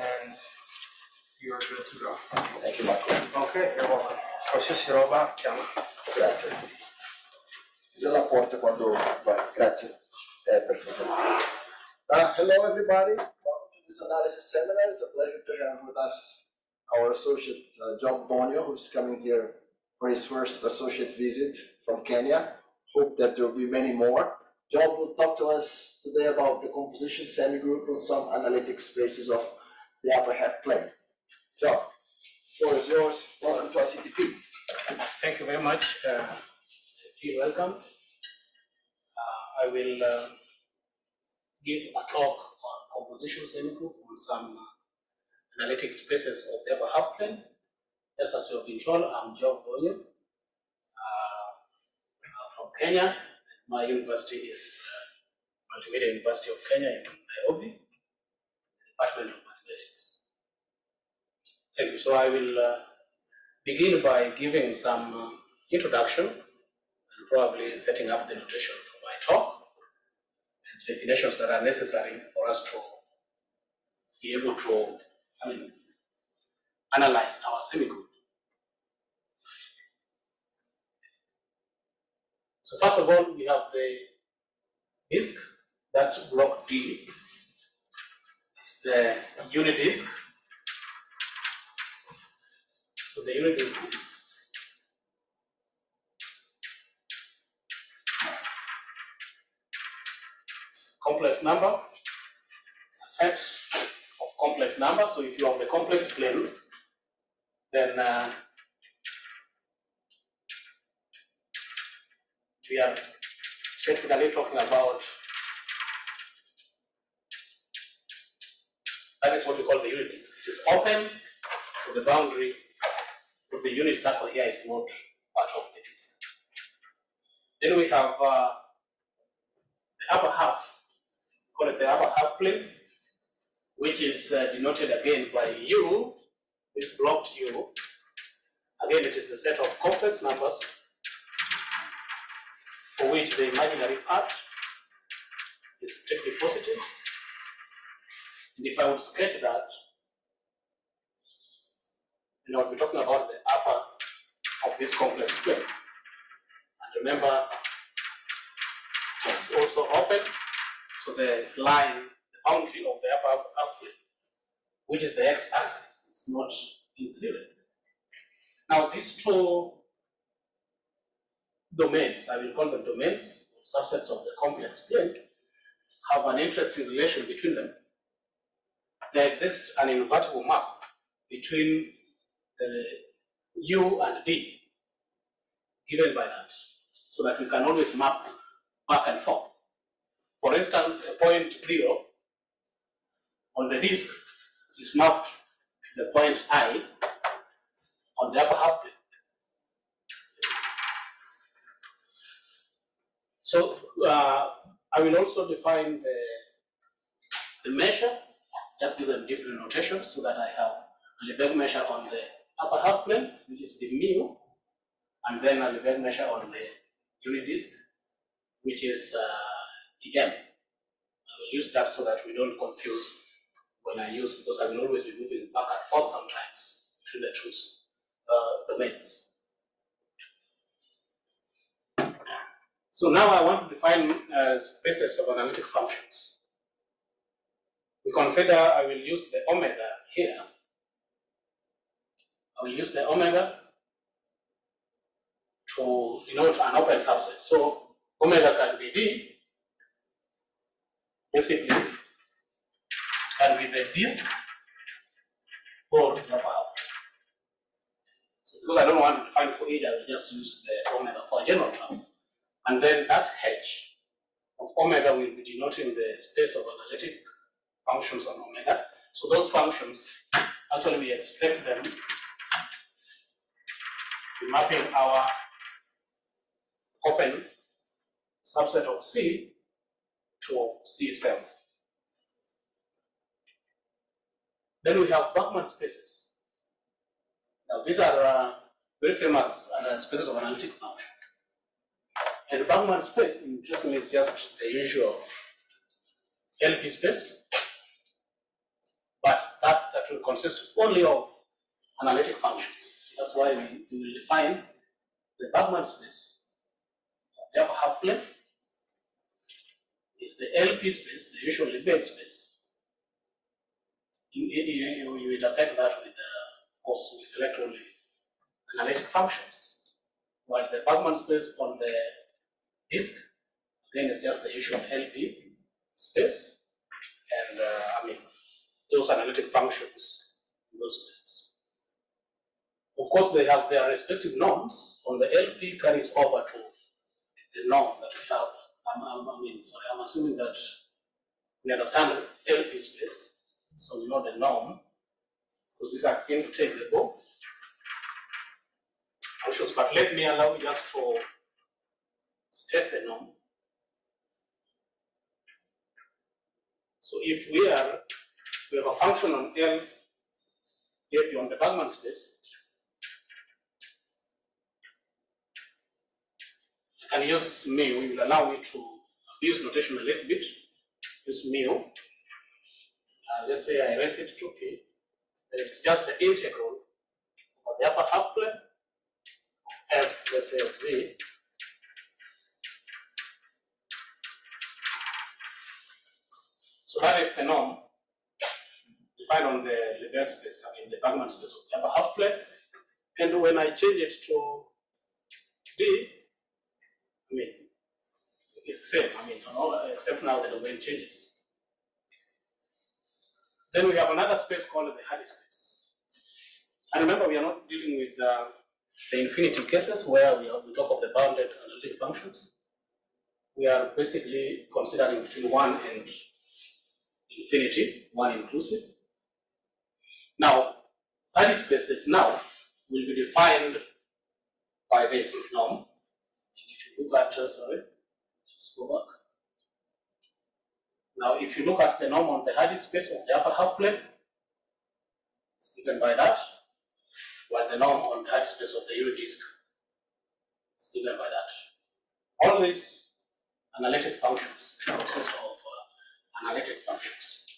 And you're good to go. Thank you, Marco. Okay, you're welcome. Qualsiasi roba, chiama. Grazie. Chiude la porta quando vai. Grazie. Eh, perfetto. Uh, hello, everybody. Welcome to this analysis seminar. It's a pleasure to have with us our associate, uh, Job Bonyo, who's coming here for his first associate visit from Kenya. Hope that there will be many more. John will talk to us today about the composition semi-group and some analytic spaces of the upper half plane. So, floor is yours. Welcome to ICTP. Thank you very much. Uh, Feel welcome. Uh, I will uh, give a talk on composition semigroup on some uh, analytic spaces of the upper half plane. Just as you have been told, I'm Job Bonyo uh, uh, from Kenya. My university is Multimedia University of Kenya in Nairobi, Department of Mathematics. Thank you. So I will uh, begin by giving some uh, introduction and probably setting up the notation for my talk and definitions that are necessary for us to be able to, I mean, analyze our semigroup. So first of all, we have the disk, that block D the unit disk so the unit is, is complex number. It's a set of complex numbers. So if you have the complex plane, then uh, we are technically talking about unit disk. It is open, so the boundary of the unit circle here is not part of the disk. Then we have uh, the upper half, call it the upper half plane, which is uh, denoted again by U, this blocked U. Again, it is the set of complex numbers for which the imaginary part is strictly positive. And if I would sketch that, and I'll be talking about the upper of this complex plane. And remember, it's also open, so the line, the boundary of the upper plane, which is the x-axis, is not included. Now, these two domains, I will call them domains, subsets of the complex plane, have an interesting relation between them. There exists an invertible map between the U and D given by that, so that we can always map back and forth. For instance, a point zero on the disk is mapped to the point I on the upper half plane. So uh, I will also define the, the measure, just give them different notations so that I have a Lebesgue measure on the upper half plane, which is the mu, and then a Lebesgue measure on the unit disk, which is uh, the m. I will use that so that we don't confuse when I use, because I will always be moving back and forth sometimes between the two uh, domains. So now I want to define uh, spaces of analytic functions. We consider I will use the omega here. I will use the omega to denote an open subset. So omega can be D, basically, can be the disk or the upper half. So because I don't want to define for each, I will just use the omega for a general term. And then that h of omega will be denoting the space of analytic functions on omega. So those functions, actually we expect them to be mapping our open subset of C to C itself. Then we have Bergman spaces. Now these are uh, very famous uh, spaces of analytic functions. And Bergman space, interestingly, is just the usual LP space. But that that will consist only of analytic functions. So that's why we, we will define the Bergman space of the upper half plane is the LP space, the usual Lebesgue space. You, you, you intersect that with, of course, we select only analytic functions. While the Bergman space on the disk, again, is just the usual LP space. And, uh, I mean, those analytic functions in those spaces. Of course, they have their respective norms. On the LP carries over to the norm that we have. I'm, I'm, I mean, sorry, I'm assuming that we understand LP space, so we know the norm, because these are integrable functions. But let me allow me just to state the norm. So if we are, we have a function on L here beyond the Bergman space, can use mu, it will allow me to abuse notation a little bit, use mu. Uh, let's say I raise it to p, it's just the integral of the upper half plane of f, let's say of z, So that is the norm defined on the Lebesgue space, I mean the Bergman space of the upper half plane. And when I change it to D, I mean, it's the same, I mean, except now the domain changes. Then we have another space called the Hardy space. And remember, we are not dealing with uh, the infinity cases where we, are, we talk of the bounded analytic functions. We are basically considering between one and infinity, one inclusive. Now, Hardy spaces now will be defined by this norm. If you look at, uh, sorry, just go back. Now, if you look at the norm on the Hardy space of the upper half plane, it's given by that, while the norm on the Hardy space of the unit disk is given by that. All these analytic functions consist of uh, analytic functions.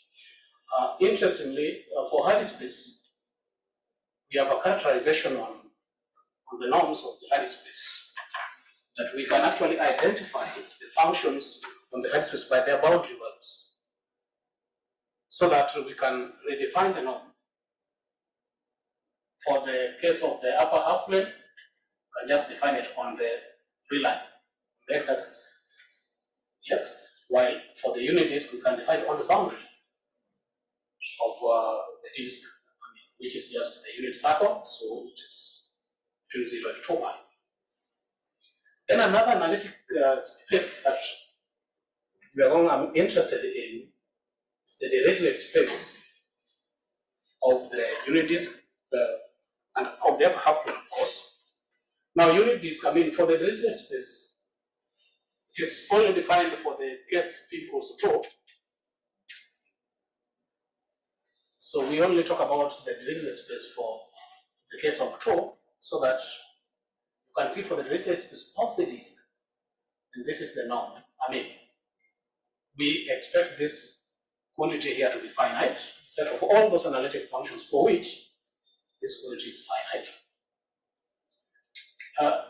Uh, interestingly, uh, for Hardy space, we have a characterization on, on the norms of the Hardy space that we can actually identify the functions on the Hardy space by their boundary values so that we can redefine the norm. For the case of the upper half plane, we can just define it on the tree line, the x-axis. Yes, while for the unit disk, we can define it on the boundary of uh, the disk, I mean, which is just the unit circle, so it is between 0 and 2 pi. Then another analytic uh, space that we are going, I'm interested in is the Dirichlet space of the unit disk uh, and of the upper half plane, of course. Now, unit disk, I mean, for the Dirichlet space, it is only defined for the case p equals to 2. So we only talk about the Dirichlet space for the case of 2, so that you can see for the Dirichlet space of the disk, and this is the norm. I mean, we expect this quantity here to be finite, set of all those analytic functions for which this quantity is finite. Uh,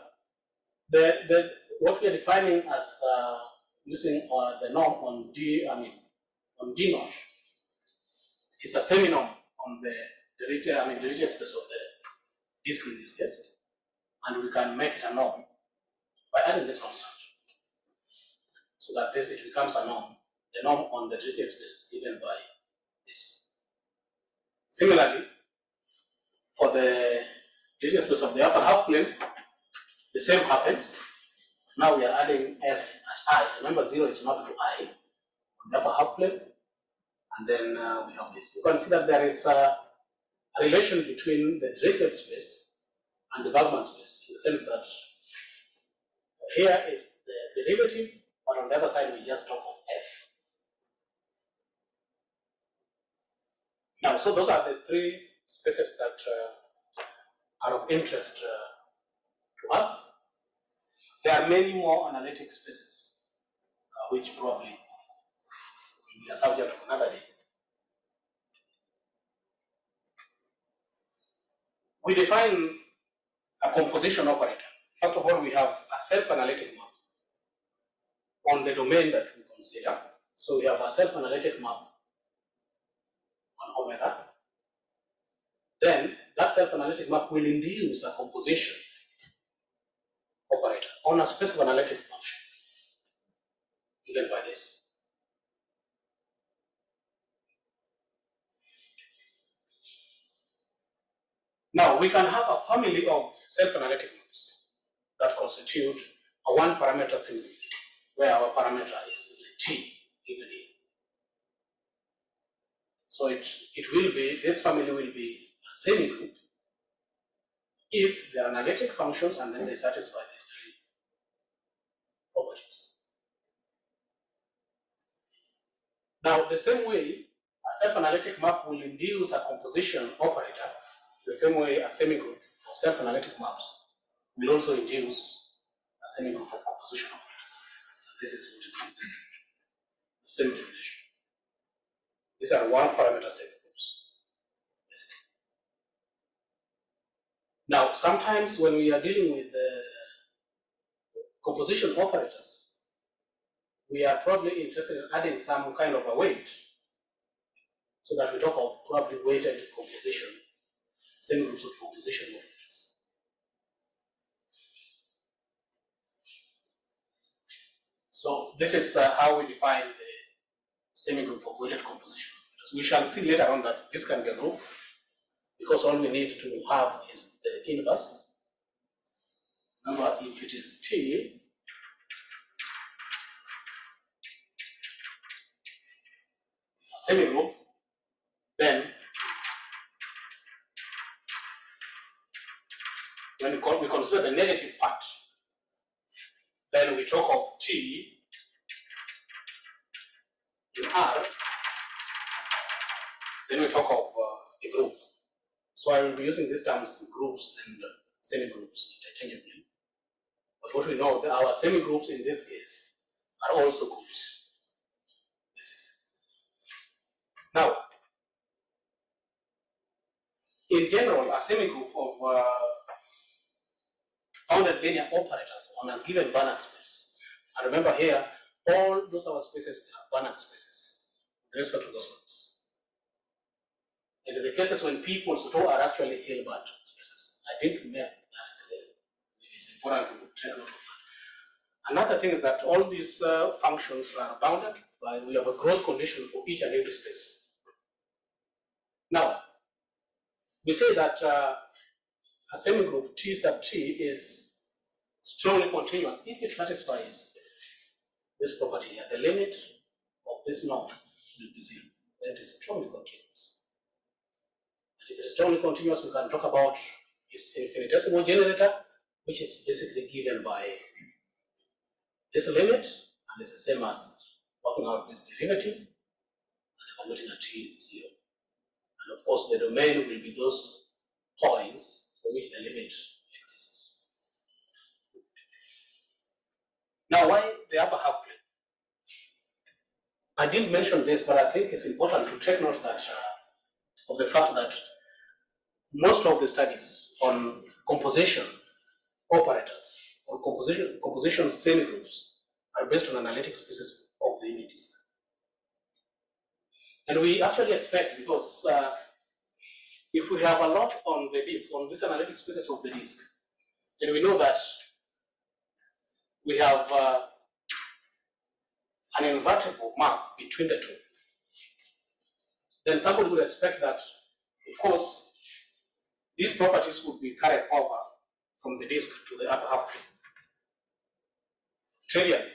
the, the, what we are defining as uh, using uh, the norm on D, I mean, on D naught, is a semi-norm on the Dirichlet, I mean, Dirichlet space of the disk in this case, and we can make it a norm by adding this constant, so that this it becomes a norm. The norm on the Dirichlet space given by this. Similarly, for the Dirichlet space of the upper half plane, the same happens. Now we are adding f at i. Remember, 0 is mapped to i on the upper half plane. And then uh, we have this. You can see that there is a, a relation between the Dirichlet space and the Bergman space in the sense that here is the derivative, but on the other side we just talk of f. Now, so those are the three spaces that uh, are of interest uh, to us. There are many more analytic spaces, uh, which probably we define a composition operator. First of all, we have a self-analytic map on the domain that we consider. So we have a self-analytic map on omega. Then that self-analytic map will induce a composition operator on a of analytic function given by this. Now, we can have a family of self-analytic maps that constitute a one parameter symmetry, where our parameter is t given here. So it, it will be, this family will be a semi-group if are analytic functions and then they satisfy these three properties. Now, the same way, a self-analytic map will induce a composition operator, the same way a semigroup of self-analytic maps will also induce a semigroup of composition operators. This is what is. The same definition. These are one parameter semigroups. Now, sometimes when we are dealing with the composition operators, we are probably interested in adding some kind of a weight so that we talk of probably weighted composition, groups of composition operators. So this is uh, how we define the semi-group of weighted composition operators. We shall see later on that this can be a group because all we need to have is the inverse. Remember, if it is T, it's a semi-group, then when we consider the negative part, then we talk of T in R, then we talk of uh, a group. So I will be using these terms groups and uh, semi-groups interchangeably. But what we know, that our semi-groups in this case are also groups. Now, in general, a semi-group of uh, bounded linear operators on a given Banach space. And remember here, all those our spaces are Banach spaces with respect to those ones. And in the cases when people's store are actually Hilbert spaces. I didn't make that. It is important to take note of that. Another thing is that all these uh, functions are bounded by, we have a growth condition for each and every space. Now, we say that uh, a semigroup T sub T is strongly continuous if it satisfies this property here. The limit of this norm will be zero. Then it is strongly continuous. And if it is strongly continuous, we can talk about its infinitesimal generator, which is basically given by this limit, and it's the same as working out this derivative, and converting a t is zero. And of course, the domain will be those points for which the limit exists. Now, why the upper half plane? I didn't mention this, but I think it's important to take note that uh, of the fact that most of the studies on composition operators or composition composition semigroups are based on analytic spaces of the unit. And we actually expect because uh, if we have a lot on the disk, on this analytic spaces of the disk, and we know that we have uh, an invertible map between the two, then somebody would expect that, of course, these properties would be carried over from the disk to the upper half. Trivially.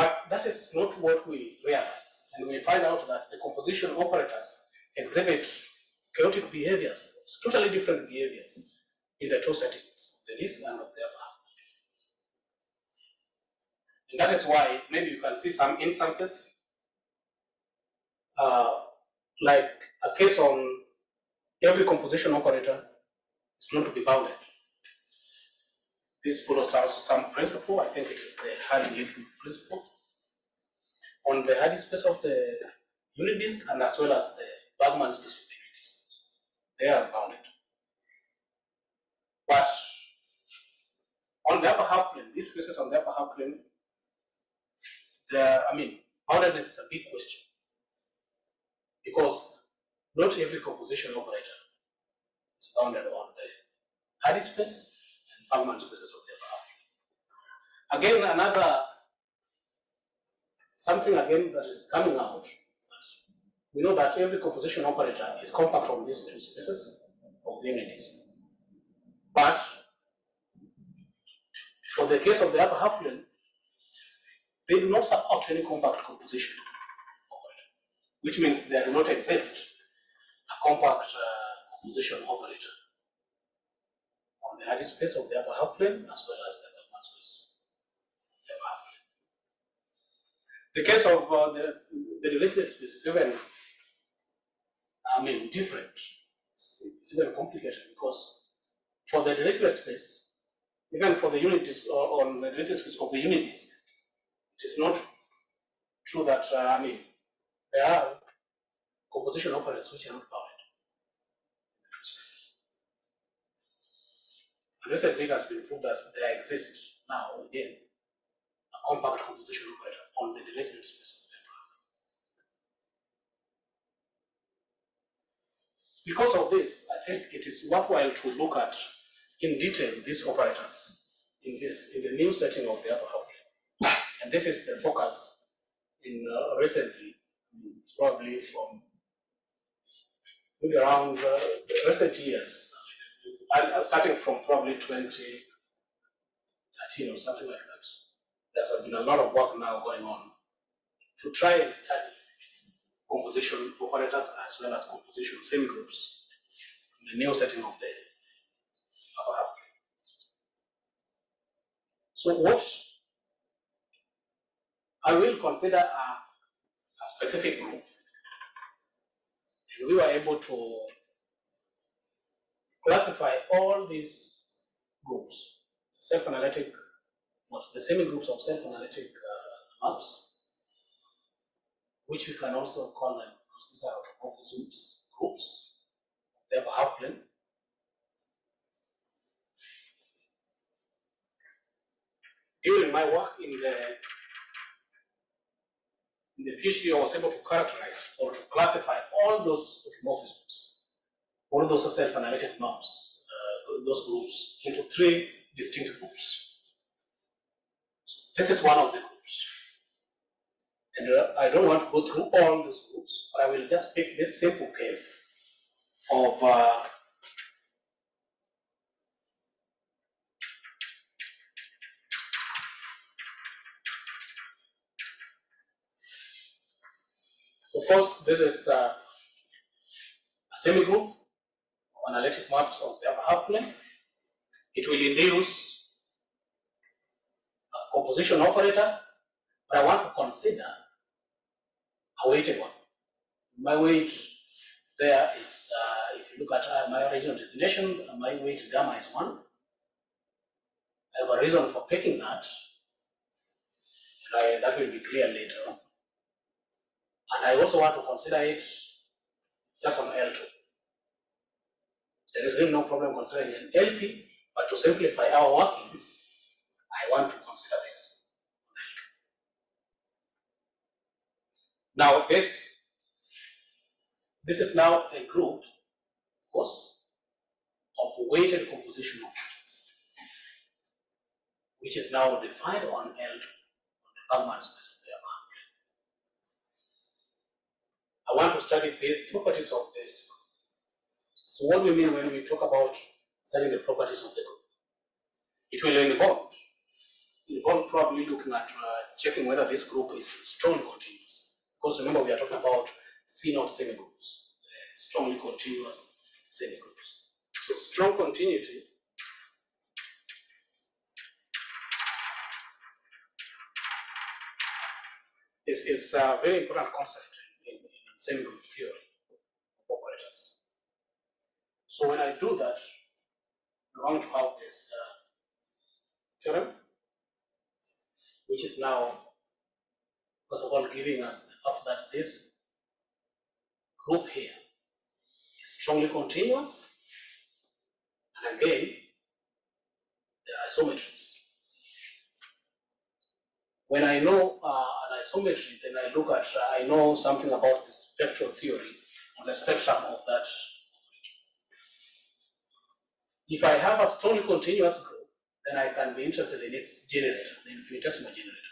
But that is not what we realize. And we find out that the composition operators exhibit chaotic behaviors, totally different behaviors in the two settings, the disk and of the half. And that is why maybe you can see some instances, uh, like a case on every composition operator is not to be bounded. This follows out some principle, I think it is the Hardy-Littlewood principle, on the Hardy space of the unit disk and as well as the Bergman space of the unit disk. they are bounded. But on the upper half plane, these spaces on the upper half plane, the, I mean, boundedness is a big question. Because not every composition operator is bounded on the Hardy space and Bergman spaces of the upper half. Plane. Again, another, something again that is coming out, we know that every composition operator is compact on these two spaces of the unities. But for the case of the upper half plane, they do not support any compact composition operator, which means there do not exist a compact uh, composition operator on the Hardy space of the upper half plane as well as the Bergman space of the upper half. The case of uh, the, Dirichlet space is even, I mean, different. It's, it's even complicated because for the Dirichlet space, even for the unities or on the Dirichlet space of the unities, it is not true that, uh, I mean, there are composition operators which are not in spaces. And recently it has been proved that there exists now again a compact composition operator on the Dirichlet space of the graph. Because of this, I think it is worthwhile to look at in detail these operators in this in the new setting of the upper half plane. And this is the focus in uh, recently, probably from maybe around uh, recent years, uh, starting from probably 2013 or something like that. There's been a lot of work now going on to try and study composition operators as well as composition semigroups in the new setting of the upper half. So what I will consider a, a specific group. And we were able to classify all these groups, self-analytic, the semi-groups of self-analytic uh, maps, which we can also call them, because these are automorphisms groups, they have a half plane. During my work in the in the PhD, I was able to characterize or to classify all those automorphisms, all those self-analytic maps, uh, those groups into three distinct groups. This is one of the groups. And uh, I don't want to go through all these groups, but I will just pick this simple case of uh, Of course, this is uh, a semi-group of analytic maps of the upper half plane. It will induce composition operator, but I want to consider a weighted one. My weight there is, uh, if you look at uh, my original definition, uh, my weight gamma is one. I have a reason for picking that, and I, that will be clear later on. And I also want to consider it just on L2. There is really no problem considering an LP, but to simplify our workings, I want to consider this Now this, this is now a group, of course, of weighted composition operators, which is now defined on L2, on the Bergman space of the upper I want to study these properties of this. So what we mean when we talk about studying the properties of the group? It will involve probably looking at uh, checking whether this group is strongly continuous. Because remember we are talking about C-naught semigroups, uh, strongly continuous semigroups. So strong continuity is, is a very important concept in, in semigroup theory of operators. So when I do that, I'm going to have this uh, theorem, which is now, first of all, giving us the fact that this group here is strongly continuous. And again, there are isometries. When I know uh, an isometry, then I look at, uh, I know something about the spectral theory or the spectrum of that. If I have a strongly continuous group, then I can be interested in its generator, the infinitesimal generator.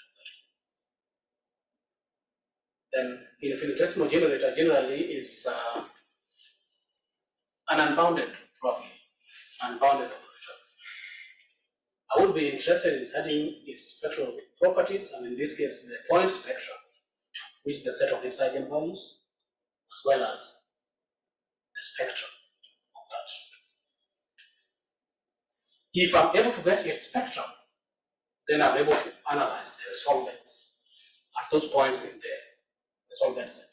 Then the infinitesimal generator generally is uh, an unbounded property, unbounded operator. I would be interested in studying its spectral properties, and in this case, the point spectrum, which is the set of its eigenvalues, as well as the spectrum of that. If I'm able to get a spectrum, then I'm able to analyze the solvents at those points in the, the solvent set.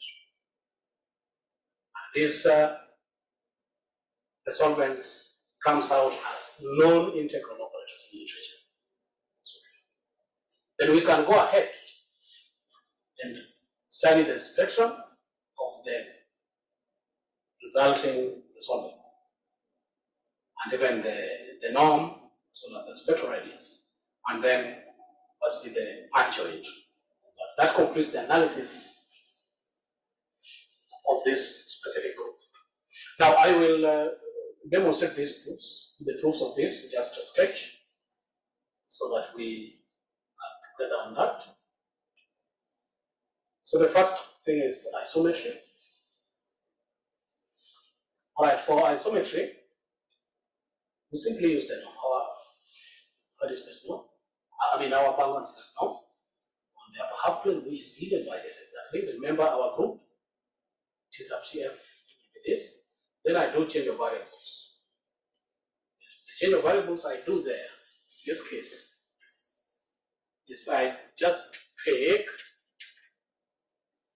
And these uh, the solvents comes out as non-integral operators in literature. Then we can go ahead and study the spectrum of the resulting solvent. And even the, the norm, as well as the spectral radius. And then must be the adjoint. That concludes the analysis of this specific group. Now I will uh, demonstrate these proofs, the proofs of this, just a sketch, so that we are together on that. So the first thing is isometry. All right, for isometry, we simply use the norm, our space norm, I mean our Bergman space norm, on the upper half plane, which is given by this exactly. Remember our group, T sub CF this. Then I do change of variables. The change of variables I do there, in this case, is I just pick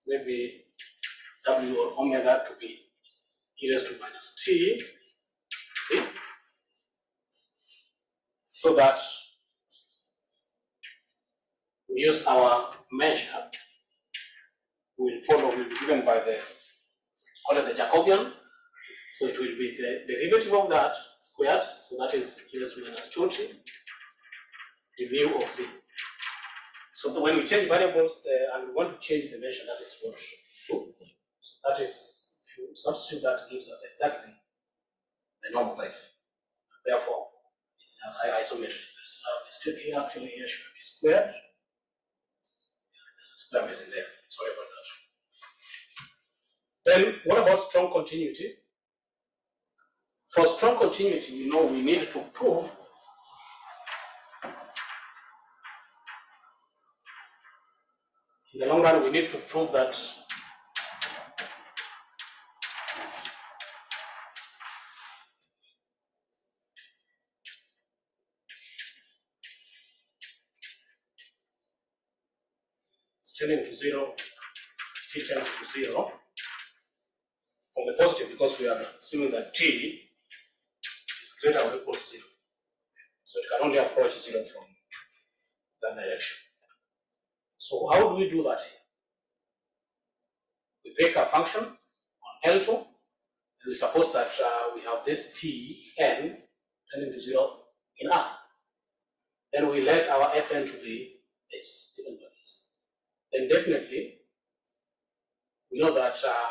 maybe W or omega to be e raised to minus t, see? So that we use our measure, will follow, will be given by the, call it the Jacobian, so it will be the derivative of that squared, so that is to minus two t, the mu of z. So the- when we change variables, and we want to change the measure, that is what. So that is, if you substitute that gives us exactly the normal life. Therefore, it's just high isometry, there is a mistake here, actually here should be squared. There's a square missing there, sorry about that. Then what about strong continuity? For strong continuity, you know, we need to prove in the long run, we need to prove that tending to zero, t tends to zero from the positive because we are assuming that t is greater or equal to zero. So it can only approach zero from that direction. So how do we do that? We take a function on L2, and we suppose that uh, we have this t n tending to zero in R. Then we let our fn to be this, given by. Then definitely, we know that uh,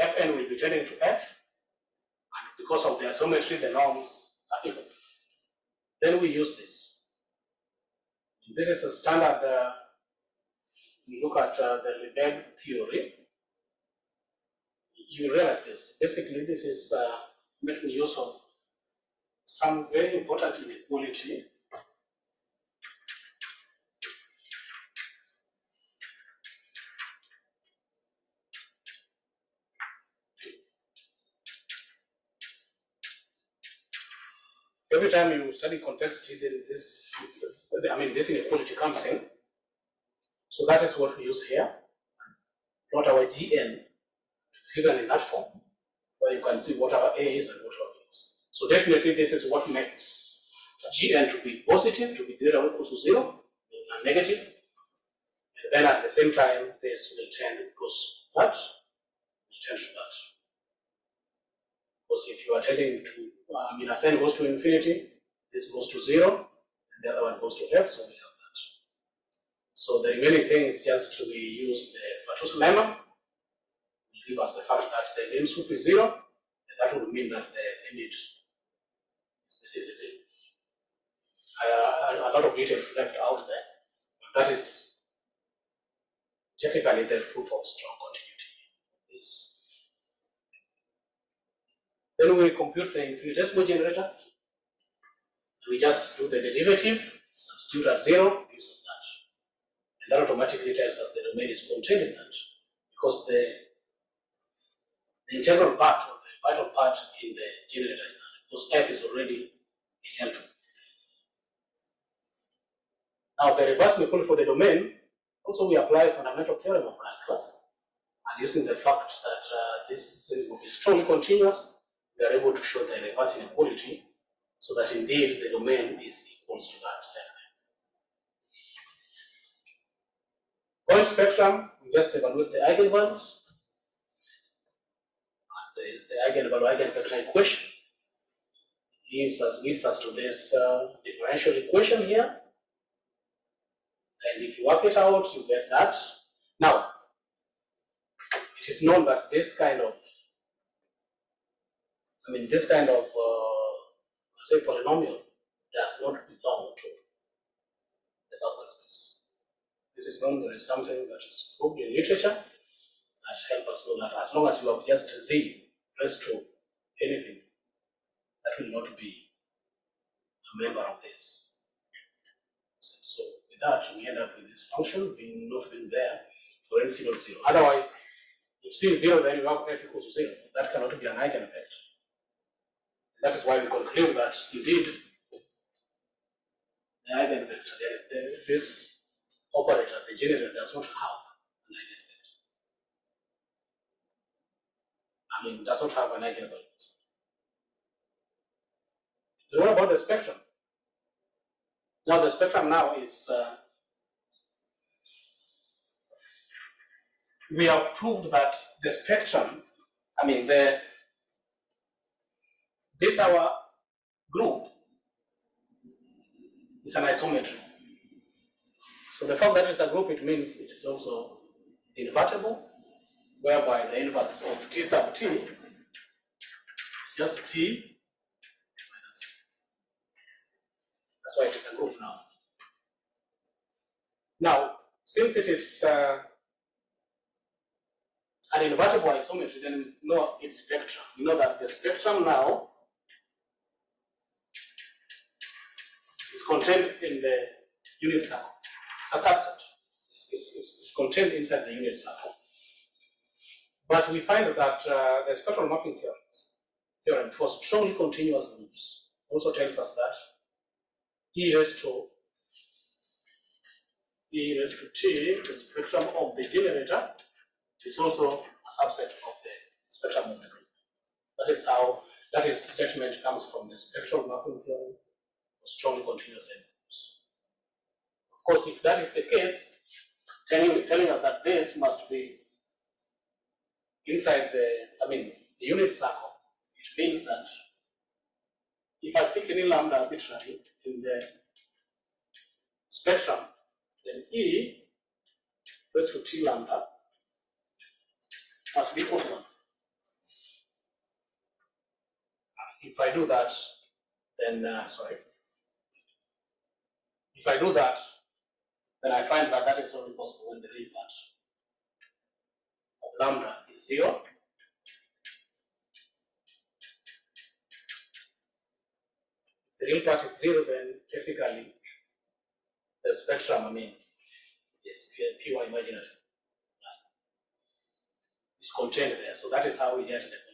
fn will be turning to f, and because of the isometry, the norms are equal. Then we use this. This is a standard, uh, look at uh, the Lebesgue theory, you realize this. Basically, this is uh, making use of some very important inequality. Time you study complexity, then this, I mean, this inequality comes in. So that is what we use here. Plot our GN given in that form, where you can see what our A is and what our B is. So definitely this is what makes GN to be positive, to be greater or equal to zero, and negative. And then at the same time, this will tend because that will tend to that. Because if you are tending to, I mean, ascend goes to infinity, this goes to zero, and the other one goes to f, so we have that. So the remaining thing is just to be used the Fatou's lemma, will give us the fact that the lim sup is zero, and that would mean that the limit is basically zero. Uh, a lot of details left out there, but that is technically the proof of strong continuity is. Then we compute the infinitesimal generator. We just do the derivative, substitute at zero, gives us that. And that automatically tells us the domain is contained in that. Because the, the integral part or the vital part in the generator is that. Because f is already held. Now the reverse equal for the domain, also we apply fundamental theorem of calculus. And using the fact that uh, this thing will be strongly continuous, we are able to show the reverse inequality so that indeed the domain is equals to that set. Point spectrum, we just evaluate the eigenvalues. And there is the eigenvalue eigenvector equation. Gives us, leads us to this uh, differential equation here. And if you work it out, you get that. Now, it is known that this kind of, I mean, this kind of, uh, say polynomial does not belong to the Bubble space. This is known, there is something that is proved in literature that help us know that as long as you have just z raised to anything, that will not be a member of this. So with that, we end up with this function being not being there for n c not zero. Otherwise, if c is zero, then you have f equals to zero. That cannot be an eigenvector. That is why we conclude that indeed the eigenvector, there is the, this operator, the generator does not have an eigenvector. I mean, does not have an eigenvalue. What about the spectrum? Now the spectrum now is uh, we have proved that the spectrum, I mean the this our group is an isometry. So the fact that it's a group, it means it is also invertible, whereby the inverse of t sub t is just t minus t. That's why it is a group now. Now, since it is uh, an invertible isometry, then we know its spectrum. We know that the spectrum now is contained in the unit circle. It's a subset. It's, it's, it's, contained inside the unit circle. But we find that uh, the spectral mapping theorems, theorem for strongly continuous groups also tells us that e raised to e raised to t, the spectrum of the generator, is also a subset of the spectrum of the group. That is how that is statement comes from the spectral mapping theorem for strongly continuous groups. Of course, if that is the case, telling, telling us that this must be inside the, I mean, the unit circle, it means that if I pick any lambda arbitrarily in the spectrum, then E raised to T lambda must be equal to one. If I do that, then, uh, sorry. If I do that, then I find that that is only possible when the real part of lambda is zero. If the real part is zero, then typically the spectrum, I mean, is pure, imaginary. Is contained there. So that is how we get the